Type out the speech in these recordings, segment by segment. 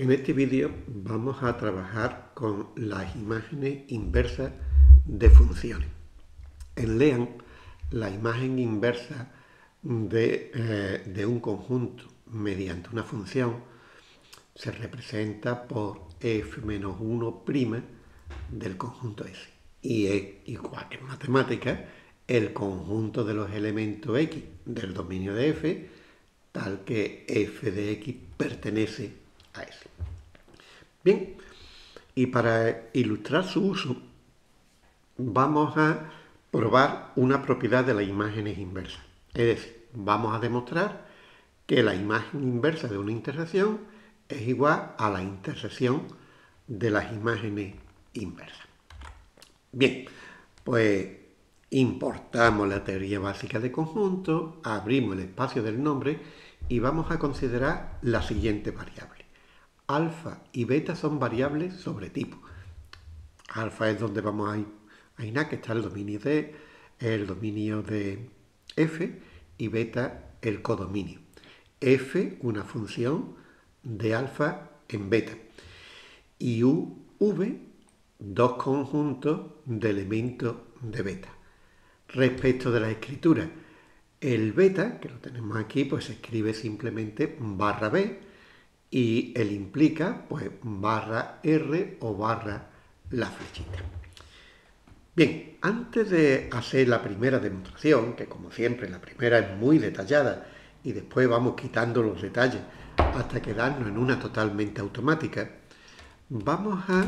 En este vídeo vamos a trabajar con las imágenes inversas de funciones. En LEAN, la imagen inversa de, eh, un conjunto mediante una función se representa por f-1' del conjunto S. Y es igual que en matemáticas, el conjunto de los elementos X del dominio de F, tal que f de X pertenece a S. Bien, y para ilustrar su uso, vamos a probar una propiedad de las imágenes inversas. Es decir, vamos a demostrar que la imagen inversa de una intersección es igual a la intersección de las imágenes inversas. Bien, pues importamos la teoría básica de conjunto, abrimos el espacio del nombre y vamos a considerar la siguiente variable. Alfa y beta son variables sobre tipo. Alfa es donde vamos a ir, que está el dominio de el dominio de f y beta el codominio. f una función de alfa en beta y u v dos conjuntos de elementos de beta. Respecto de la escritura, el beta, que lo tenemos aquí, pues se escribe simplemente barra B y el implica pues barra R o barra la flechita. Bien, antes de hacer la primera demostración, que como siempre la primera es muy detallada y después vamos quitando los detalles hasta quedarnos en una totalmente automática, vamos a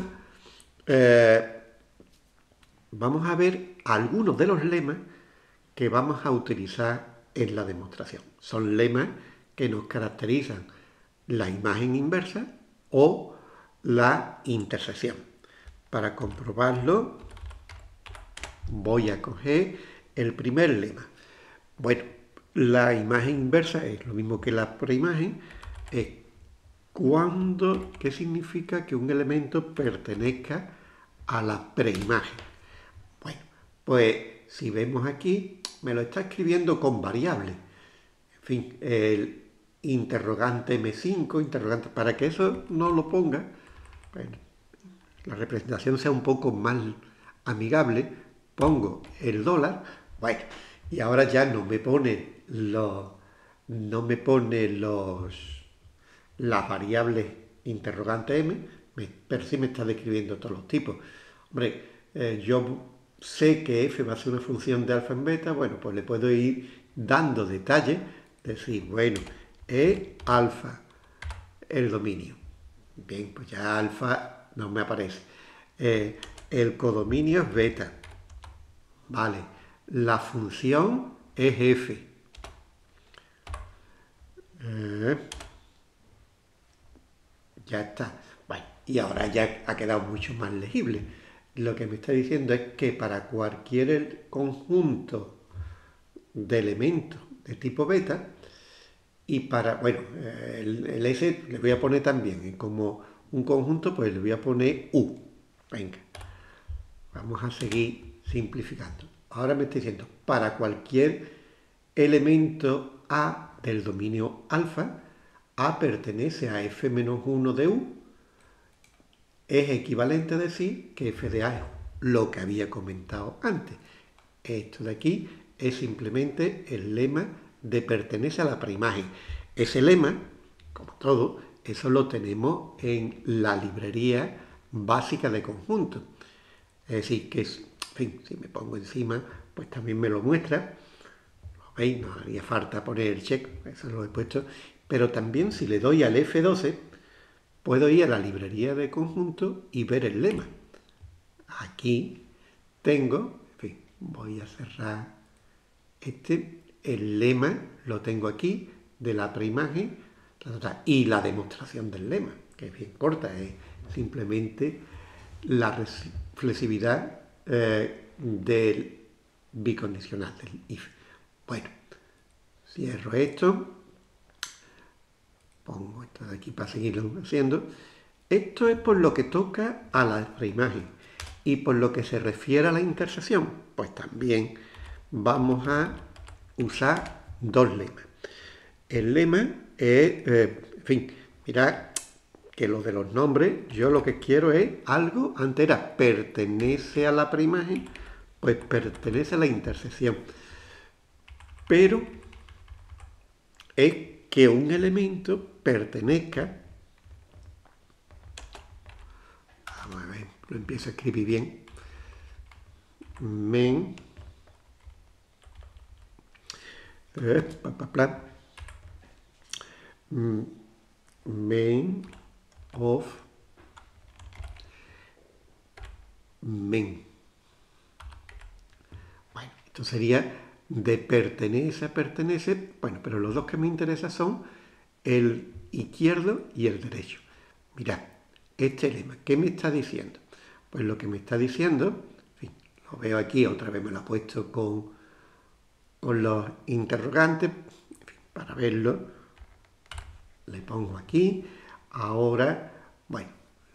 eh, vamos a ver algunos de los lemas que vamos a utilizar en la demostración. Son lemas que nos caracterizan la imagen inversa o la intersección. Para comprobarlo voy a coger el primer lema. Bueno, la imagen inversa es lo mismo que la preimagen, es cuando, ¿qué significa que un elemento pertenezca a la preimagen? Pues si vemos aquí, me lo está escribiendo con variables. En fin, el interrogante M5, interrogante, para que eso no lo ponga, la representación sea un poco más amigable, pongo el dólar, bueno, y ahora ya no me pone los, no me pone los, las variables interrogante M, pero sí me está describiendo todos los tipos. Hombre, eh, yo sé que f va a ser una función de alfa en beta, bueno, pues le puedo ir dando detalles, decir, bueno, es alfa el dominio. Bien, pues ya alfa no me aparece. Eh, el codominio es beta. Vale, la función es f. Eh, ya está. Bueno, y ahora ya ha quedado mucho más legible lo que me está diciendo es que para cualquier conjunto de elementos de tipo beta, y para, bueno, el, S le voy a poner también, como un conjunto, pues le voy a poner U. Venga, vamos a seguir simplificando. Ahora me está diciendo, para cualquier elemento A del dominio alfa, A pertenece a F-1 de U, es equivalente a decir que f de A es lo que había comentado antes. Esto de aquí es simplemente el lema de pertenece a la preimagen. Ese lema, como todo, eso lo tenemos en la librería básica de conjunto. Es decir, que, en fin, si me pongo encima, pues también me lo muestra. ¿Lo veis? No haría falta poner el check, eso lo he puesto. Pero también si le doy al F12, puedo ir a la librería de conjunto y ver el lema. Aquí tengo, en fin, voy a cerrar este, el lema lo tengo aquí de la preimagen y la demostración del lema, que es bien corta, es simplemente la flexibilidad eh, del bicondicional, del if. Bueno, cierro esto pongo esto de aquí para seguirlo haciendo, esto es por lo que toca a la reimagen y por lo que se refiere a la intersección, pues también vamos a usar dos lemas. El lema es, eh, en fin, mirad que lo de los nombres, yo lo que quiero es algo, antes era pertenece a la preimagen, pues pertenece a la intersección. Pero es que un elemento pertenezca, vamos a ver, lo empiezo a escribir bien, men, mm, men of men. Bueno, esto sería de pertenece a pertenece, bueno, pero los dos que me interesan son el izquierdo y el derecho. Mirad, este lema, ¿qué me está diciendo? Pues lo que me está diciendo, lo veo aquí, otra vez me lo ha puesto con, con los interrogantes, para verlo, le pongo aquí, ahora, bueno,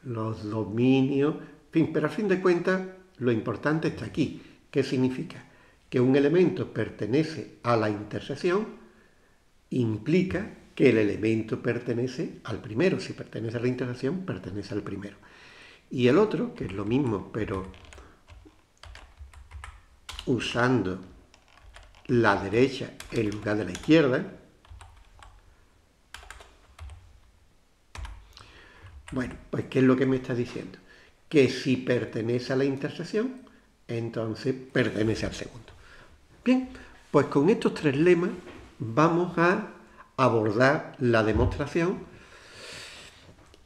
los dominios, en fin, pero a fin de cuentas lo importante está aquí. ¿Qué significa? Que un elemento pertenece a la intersección implica que el elemento pertenece al primero. Si pertenece a la intersección, pertenece al primero. Y el otro, que es lo mismo, pero usando la derecha en lugar de la izquierda, Bueno, pues ¿qué es lo que me está diciendo? Que si pertenece a la intersección, entonces pertenece al segundo. Bien, pues con estos tres lemas vamos a abordar la demostración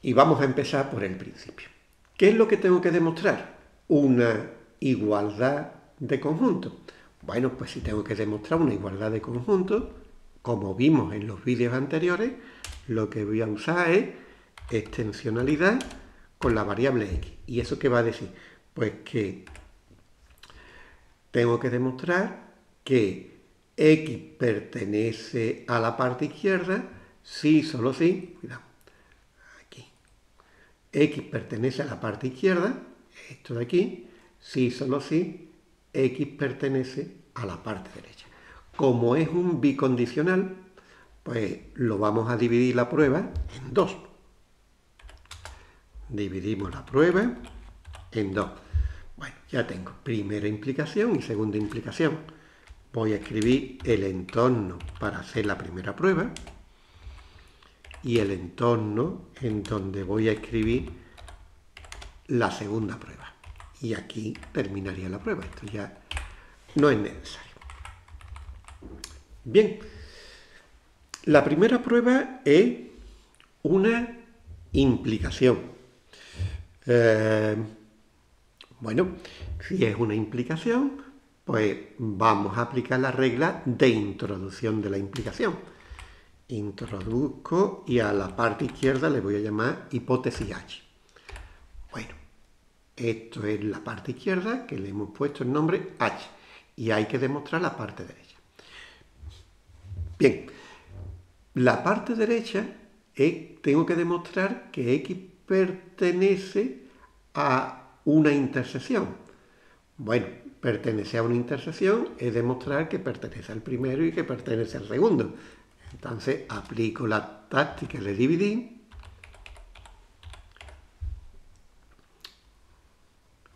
y vamos a empezar por el principio. ¿Qué es lo que tengo que demostrar? Una igualdad de conjunto. Bueno, pues si tengo que demostrar una igualdad de conjunto, como vimos en los vídeos anteriores, lo que voy a usar es extensionalidad con la variable x. ¿Y eso qué va a decir? Pues que tengo que demostrar que x pertenece a la parte izquierda si, solo si, cuidado, aquí, x pertenece a la parte izquierda, esto de aquí, si, solo si, x pertenece a la parte derecha. Como es un bicondicional, pues lo vamos a dividir la prueba en dos dividimos la prueba en dos. Bueno, ya tengo primera implicación y segunda implicación. Voy a escribir el entorno para hacer la primera prueba y el entorno en donde voy a escribir la segunda prueba. Y aquí terminaría la prueba. Esto ya no es necesario. Bien, la primera prueba es una implicación. Eh, bueno, si es una implicación, pues vamos a aplicar la regla de introducción de la implicación. Introduzco y a la parte izquierda le voy a llamar hipótesis H. Esto es la parte izquierda que le hemos puesto el nombre H y hay que demostrar la parte derecha. Bien, la parte derecha tengo que demostrar que X pertenece a una intersección. Bueno, pertenece a una intersección es demostrar que pertenece al primero y que pertenece al segundo. Entonces aplico la táctica de dividir.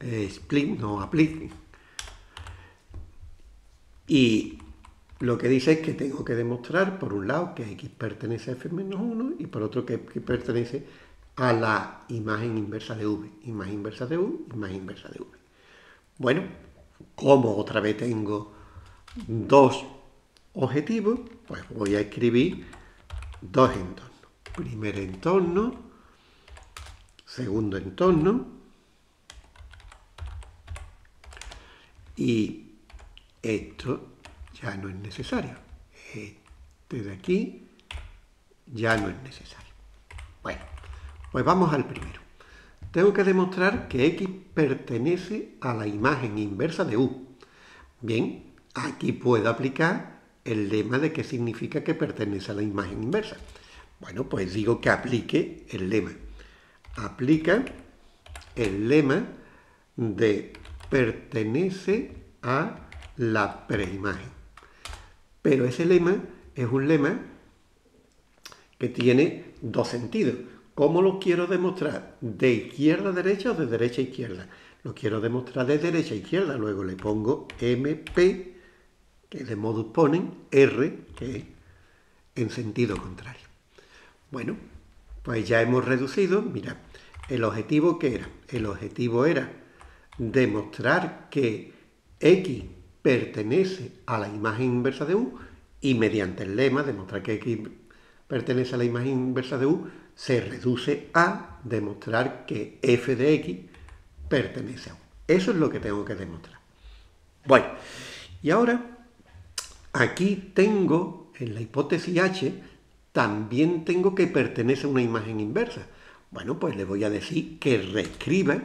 Split, no aplique. Y lo que dice es que tengo que demostrar, por un lado, que x pertenece a f-1 y por otro que x pertenece a la imagen inversa de V. Imagen inversa de U, imagen inversa de V. Bueno, como otra vez tengo dos objetivos, pues voy a escribir dos entornos. Primer entorno, segundo entorno, y esto ya no es necesario. Este de aquí ya no es necesario. Bueno, pues vamos al primero. Tengo que demostrar que X pertenece a la imagen inversa de U. Bien, aquí puedo aplicar el lema de qué significa que pertenece a la imagen inversa. Bueno, pues digo que aplique el lema. Aplica el lema de pertenece a la preimagen. Pero ese lema es un lema que tiene dos sentidos. ¿Cómo lo quiero demostrar? ¿De izquierda a derecha o de derecha a izquierda? Lo quiero demostrar de derecha a izquierda. Luego le pongo MP, que de modus ponen, R, que es en sentido contrario. Bueno, pues ya hemos reducido, mira, el objetivo que era. El objetivo era demostrar que X pertenece a la imagen inversa de U y mediante el lema demostrar que X pertenece a la imagen inversa de U se reduce a demostrar que f de x pertenece a U. Eso es lo que tengo que demostrar. Bueno, y ahora aquí tengo, en la hipótesis H, también tengo que pertenece a una imagen inversa. Bueno, pues le voy a decir que reescribe,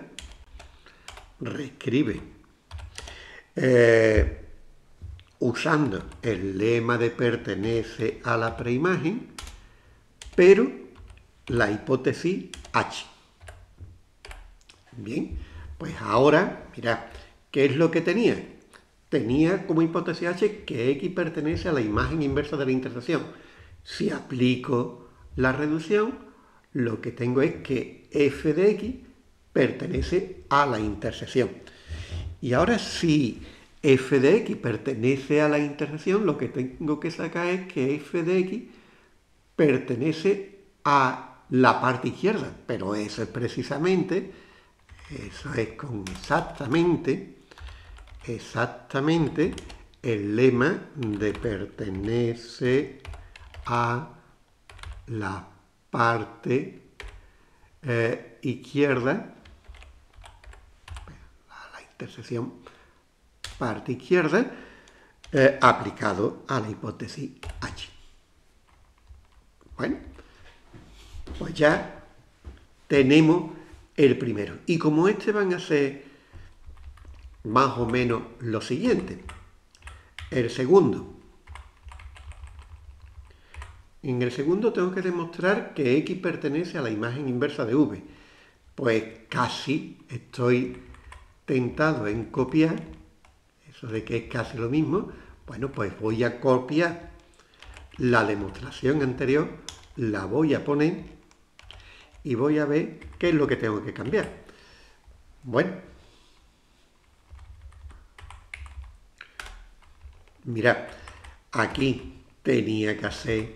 reescribe, eh, usando el lema de pertenece a la preimagen, pero la hipótesis H. Bien, pues ahora, mirad, ¿qué es lo que tenía? Tenía como hipótesis H que X pertenece a la imagen inversa de la intersección. Si aplico la reducción, lo que tengo es que f de x pertenece a la intersección. Y ahora si f de x pertenece a la intersección, lo que tengo que sacar es que f de x pertenece a la parte izquierda, pero eso es precisamente, eso es con exactamente, exactamente el lema de pertenece a la parte eh, izquierda, intersección parte izquierda, eh, aplicado a la hipótesis H. Bueno, pues ya tenemos el primero. Y como este van a ser más o menos lo siguiente. El segundo. En el segundo tengo que demostrar que X pertenece a la imagen inversa de V. Pues casi estoy tentado en copiar, eso de que es casi lo mismo, bueno, pues voy a copiar la demostración anterior, la voy a poner y voy a ver qué es lo que tengo que cambiar. Bueno, mirad, aquí tenía que hacer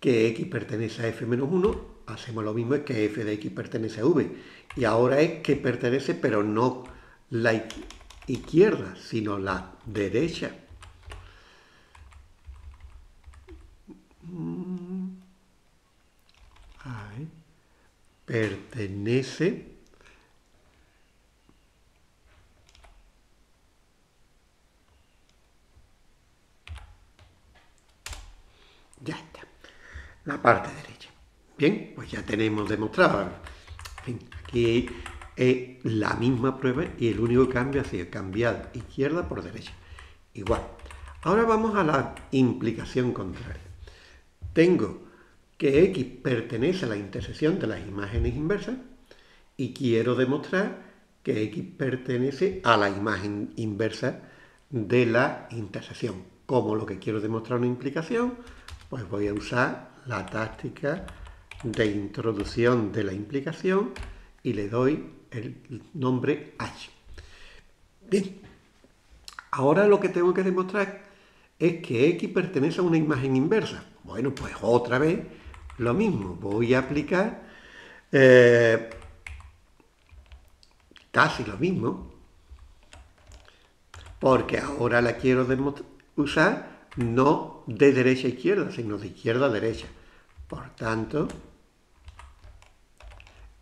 que x pertenece a f menos 1, hacemos lo mismo, es que f de x pertenece a v. Y ahora es que pertenece, pero no la izquierda, sino la derecha. pertenece ya está. La parte derecha. Bien pues ya tenemos demostrado. Aquí es la misma prueba y el único cambio ha sido cambiar izquierda por derecha. Igual. Ahora vamos a la implicación contraria. Tengo que X pertenece a la intersección de las imágenes inversas y quiero demostrar que X pertenece a la imagen inversa de la intersección. Como lo que quiero demostrar una implicación, pues voy a usar la táctica de introducción de la implicación y le doy el nombre H. Bien, ahora lo que tengo que demostrar es que X pertenece a una imagen inversa. Bueno, pues otra vez lo mismo, voy a aplicar eh, casi lo mismo, porque ahora la quiero usar no de derecha a izquierda, sino de izquierda a derecha. Por tanto,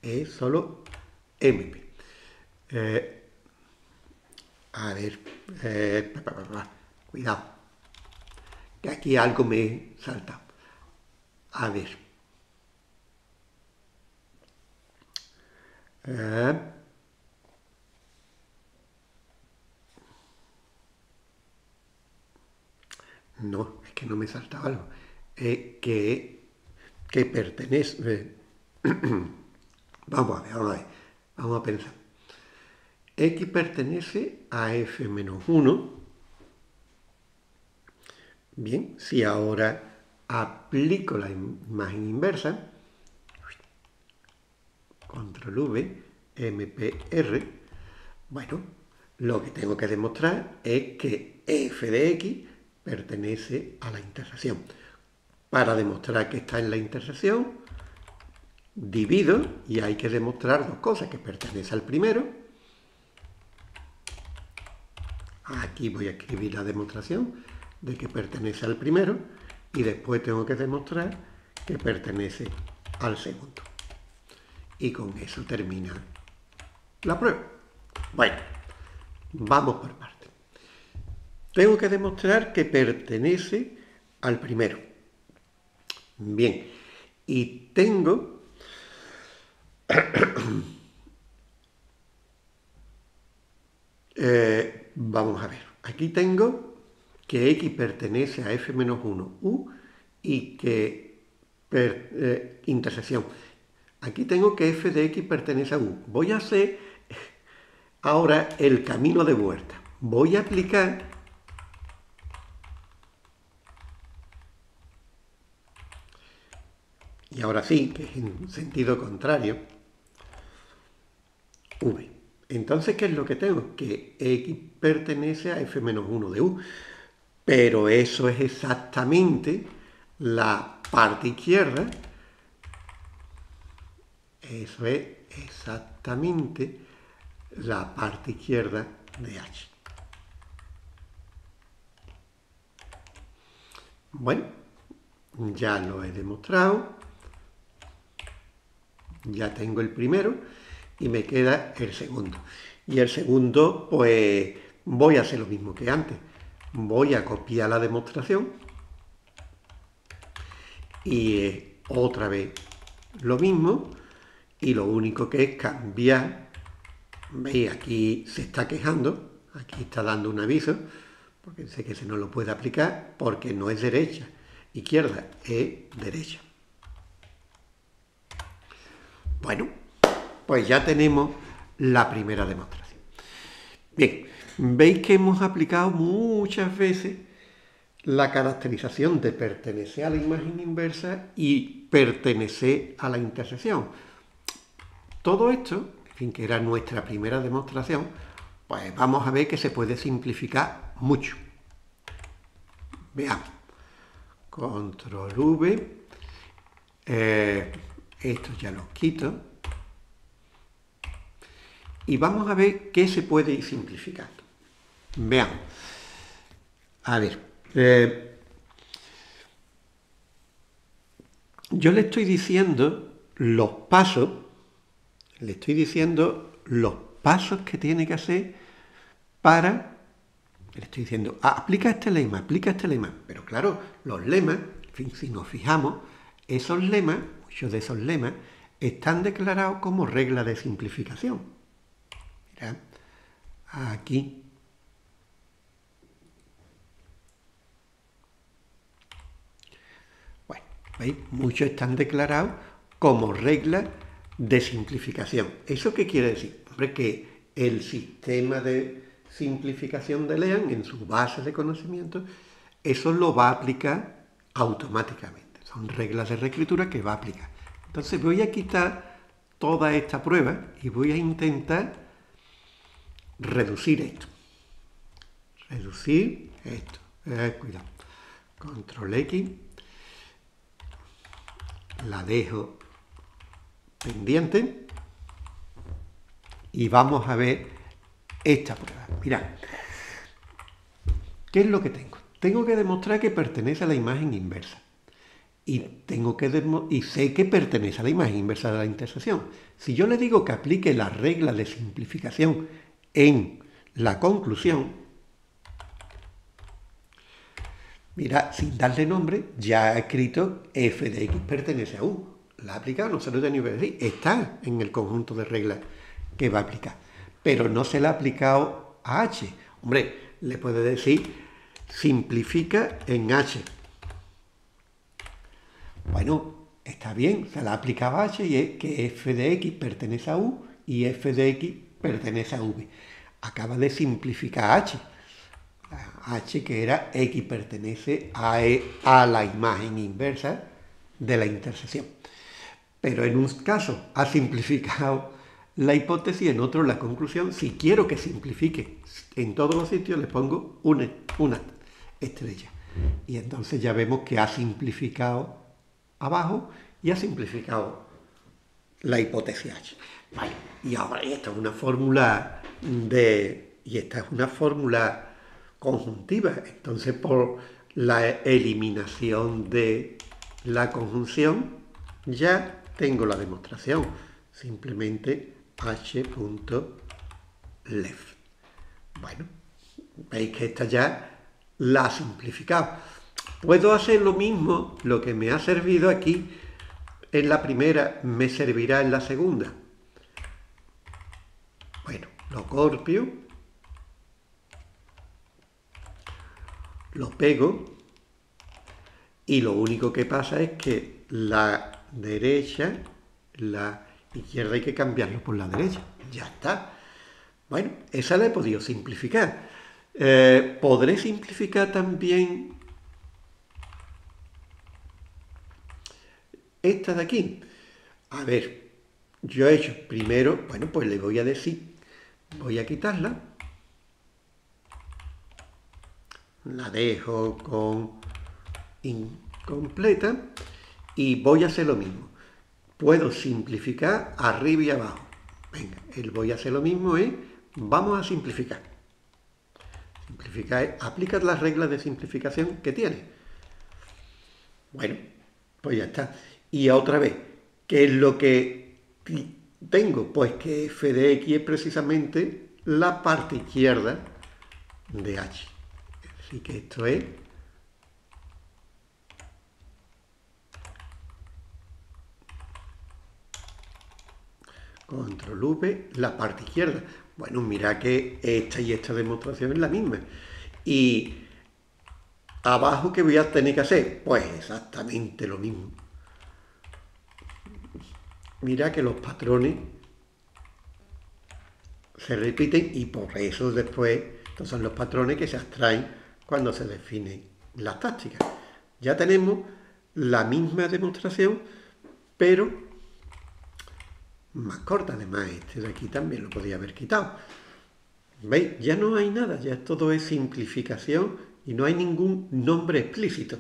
es solo MP. Eh, a ver, eh, cuidado, que aquí algo me salta. A ver. Eh, no, es que no me salta algo. Eh, que, que pertenece... vamos a ver, vamos a ver. Vamos a pensar. X pertenece a f menos 1. Bien, si ahora aplico la imagen inversa, control V, MPR, bueno, lo que tengo que demostrar es que f de x pertenece a la intersección. Para demostrar que está en la intersección, divido y hay que demostrar dos cosas, que pertenece al primero. Aquí voy a escribir la demostración de que pertenece al primero y después tengo que demostrar que pertenece al segundo. Y con eso termina la prueba. Bueno, vamos por partes. Tengo que demostrar que pertenece al primero. Bien, y tengo eh, vamos a ver, aquí tengo que x pertenece a f-1u y que eh, intersección. Aquí tengo que f de x pertenece a u. Voy a hacer ahora el camino de vuelta. Voy a aplicar y ahora sí, que es en sentido contrario, v. Entonces, ¿qué es lo que tengo? Que x pertenece a f-1 de u. Pero eso es exactamente la parte izquierda. Eso es exactamente la parte izquierda de H. Bueno, ya lo he demostrado. Ya tengo el primero y me queda el segundo. Y el segundo, pues voy a hacer lo mismo que antes. Voy a copiar la demostración y otra vez lo mismo y lo único que es cambiar veis aquí se está quejando aquí está dando un aviso porque sé que se no lo puede aplicar porque no es derecha izquierda es derecha bueno pues ya tenemos la primera demostración bien veis que hemos aplicado muchas veces la caracterización de pertenecer a la imagen inversa y pertenecer a la intersección. Todo esto, en fin, que era nuestra primera demostración, pues vamos a ver que se puede simplificar mucho. Veamos. Control V. Eh, esto ya lo quito. Y vamos a ver qué se puede ir simplificando. Veamos. A ver, eh, yo le estoy diciendo los pasos, le estoy diciendo los pasos que tiene que hacer para, le estoy diciendo, ah, aplica este lema, aplica este lema. Pero claro, los lemas, si nos fijamos, esos lemas, muchos de esos lemas, están declarados como regla de simplificación. Aquí Muchos están declarados como regla de simplificación. ¿Eso qué quiere decir? Hombre, que el sistema de simplificación de Lean en su base de conocimiento, eso lo va a aplicar automáticamente. Son reglas de reescritura que va a aplicar. Entonces voy a quitar toda esta prueba y voy a intentar reducir esto. Reducir esto. Eh, cuidado. Control X la dejo pendiente y vamos a ver esta prueba. Mirad, ¿qué es lo que tengo? Tengo que demostrar que pertenece a la imagen inversa. Y, tengo que y sé que pertenece a la imagen inversa de la intersección. Si yo le digo que aplique la regla de simplificación en la conclusión, Mira, sin darle nombre, ya ha escrito f de x pertenece a u. La ha aplicado, no se lo tenía que decir. Está en el conjunto de reglas que va a aplicar. Pero no se la ha aplicado a h. Hombre, le puede decir simplifica en h. Bueno, está bien, se la ha aplicado a h y es que f de x pertenece a u y f de x pertenece a v. Acaba de simplificar h h que era x pertenece a, e, a la imagen inversa de la intersección. Pero en un caso ha simplificado la hipótesis, en otro la conclusión. Si quiero que simplifique en todos los sitios, le pongo una, una estrella. Y entonces ya vemos que ha simplificado abajo y ha simplificado la hipótesis H. y ahora esta es una fórmula de. Y esta es una fórmula conjuntiva. Entonces, por la eliminación de la conjunción, ya tengo la demostración. Simplemente h.left. Bueno, veis que esta ya la ha simplificado. Puedo hacer lo mismo, lo que me ha servido aquí en la primera, me servirá en la segunda. Lo corpio, lo pego y lo único que pasa es que la derecha, la izquierda hay que cambiarlo por la derecha. Ya está. Bueno, esa la he podido simplificar. Eh, ¿Podré simplificar también esta de aquí? A ver, yo he hecho primero, bueno, pues le voy a decir, voy a quitarla. La dejo con incompleta y voy a hacer lo mismo. Puedo simplificar arriba y abajo. Venga, el voy a hacer lo mismo es, vamos a simplificar. Simplificar es, aplicar las reglas de simplificación que tiene. Bueno, pues ya está. Y otra vez, ¿qué es lo que tengo? Pues que f de x es precisamente la parte izquierda de h. Así que esto es control V, la parte izquierda. Bueno, mira que esta y esta demostración es la misma. Y abajo, ¿qué voy a tener que hacer? Pues exactamente lo mismo. Mira que los patrones se repiten y por eso después estos son los patrones que se abstraen cuando se definen las tácticas. Ya tenemos la misma demostración, pero más corta. Además, este de aquí también lo podía haber quitado. ¿Veis? Ya no hay nada, ya todo es simplificación y no hay ningún nombre explícito.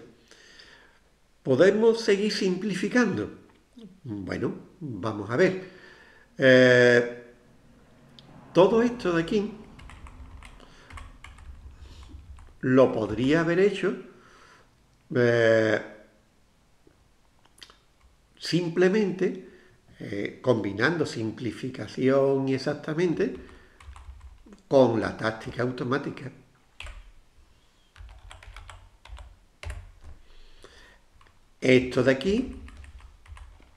¿Podemos seguir simplificando? Bueno, vamos a ver. Eh, todo esto de aquí lo podría haber hecho eh, simplemente eh, combinando simplificación y exactamente con la táctica automática. Esto de aquí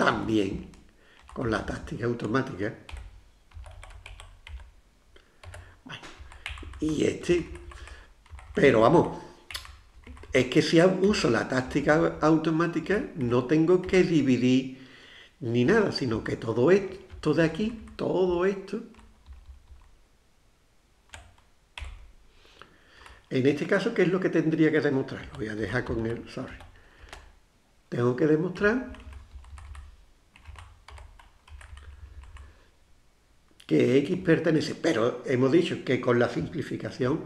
también con la táctica automática. y este, pero vamos, es que si uso la táctica automática no tengo que dividir ni nada, sino que todo esto de aquí, todo esto, en este caso, ¿qué es lo que tendría que demostrar? Lo voy a dejar con el sorry. Tengo que demostrar que X pertenece, pero hemos dicho que con la simplificación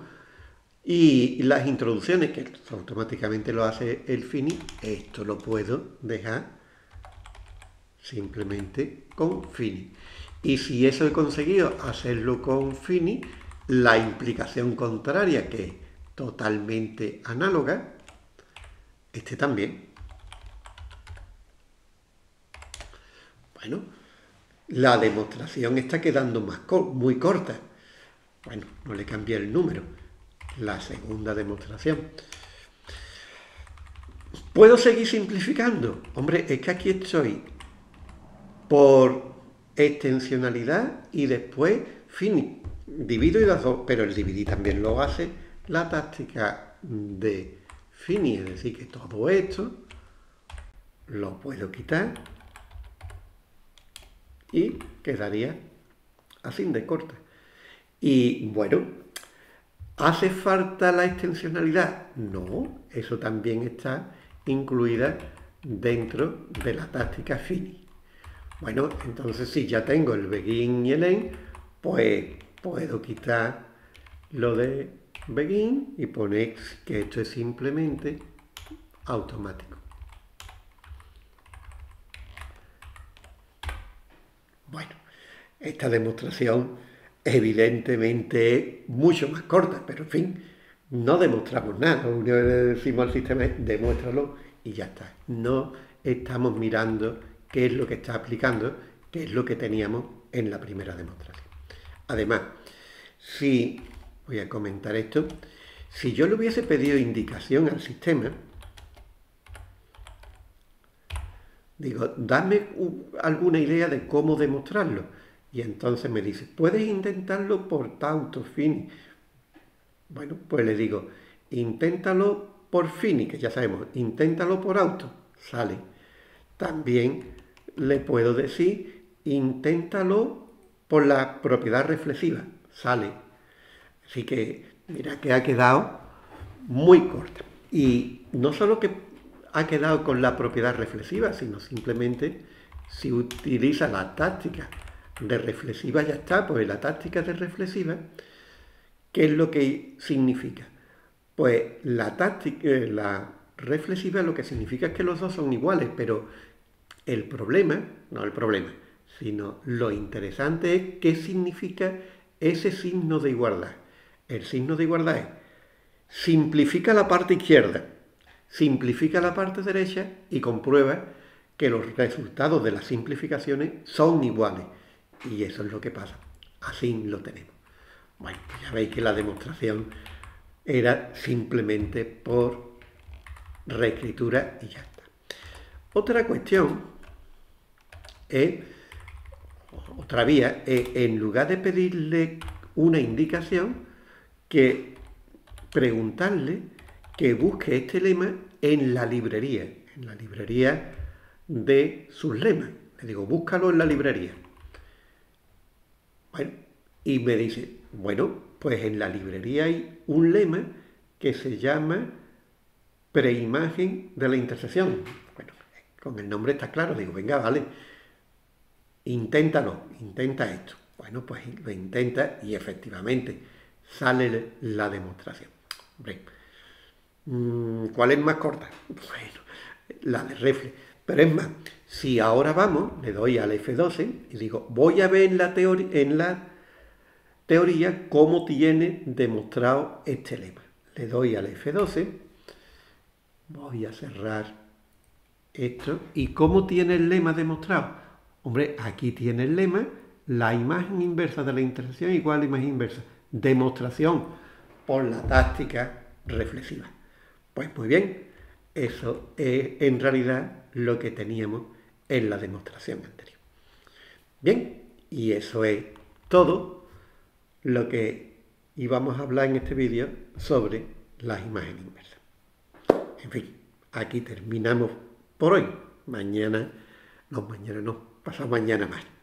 y las introducciones, que automáticamente lo hace el fini, esto lo puedo dejar simplemente con Fini. Y si eso he conseguido hacerlo con Fini, la implicación contraria, que es totalmente análoga, este también. Bueno, la demostración está quedando más muy corta. Bueno, no le cambié el número. La segunda demostración. ¿Puedo seguir simplificando? Hombre, es que aquí estoy por extensionalidad y después fin, divido y las dos, pero el dividir también lo hace la táctica de fini, es decir, que todo esto lo puedo quitar y quedaría así de corta. Y bueno, ¿hace falta la extensionalidad? No, eso también está incluida dentro de la táctica fini. Bueno, entonces si ya tengo el begin y el end, pues puedo quitar lo de begin y poner que esto es simplemente automático. Bueno, esta demostración evidentemente es mucho más corta, pero en fin, no demostramos nada. Lo único que le decimos al sistema es demuéstralo y ya está. No estamos mirando qué es lo que está aplicando, qué es lo que teníamos en la primera demostración. Además, si, voy a comentar esto, si yo le hubiese pedido indicación al sistema, digo, dame alguna idea de cómo demostrarlo. Y entonces me dice, puedes intentarlo por tauto, fini. Bueno, pues le digo, inténtalo por fini, que ya sabemos, inténtalo por auto, sale. También le puedo decir, inténtalo por la propiedad reflexiva, sale. Así que, mira que ha quedado muy corta. Y no solo que ha quedado con la propiedad reflexiva, sino simplemente si utiliza la táctica de reflexiva ya está, pues la táctica de reflexiva, ¿qué es lo que significa? Pues la táctica, eh, la reflexiva lo que significa es que los dos son iguales, pero el problema, no el problema, sino lo interesante es qué significa ese signo de igualdad. El signo de igualdad es simplifica la parte izquierda, simplifica la parte derecha y comprueba que los resultados de las simplificaciones son iguales. Y eso es lo que pasa. Así lo tenemos. Bueno, pues ya veis que la demostración era simplemente por reescritura y ya está. Otra cuestión es, otra vía, es en lugar de pedirle una indicación, que preguntarle que busque este lema en la librería, en la librería de sus lemas. Le digo, búscalo en la librería. Bueno, y me dice, bueno, pues en la librería hay un lema que se llama preimagen de la intersección. Bueno, con el nombre está claro, digo, venga, vale, inténtalo, intenta esto. Bueno, pues lo intenta y efectivamente sale la demostración. Mm, ¿cuál es más corta? Bueno, la de refle. Pero es más, si ahora vamos, le doy al F12 y digo, voy a ver en la, en la teoría cómo tiene demostrado este lema. Le doy al F12, voy a cerrar esto, ¿y cómo tiene el lema demostrado? Hombre, aquí tiene el lema, la imagen inversa de la intersección igual a la imagen inversa. Demostración por la táctica reflexiva. Pues muy bien, eso es en realidad lo que teníamos en la demostración anterior. Bien, y eso es todo lo que íbamos a hablar en este vídeo sobre las imágenes inversas. En fin, aquí terminamos por hoy. Mañana, no, mañana no, pasado mañana más.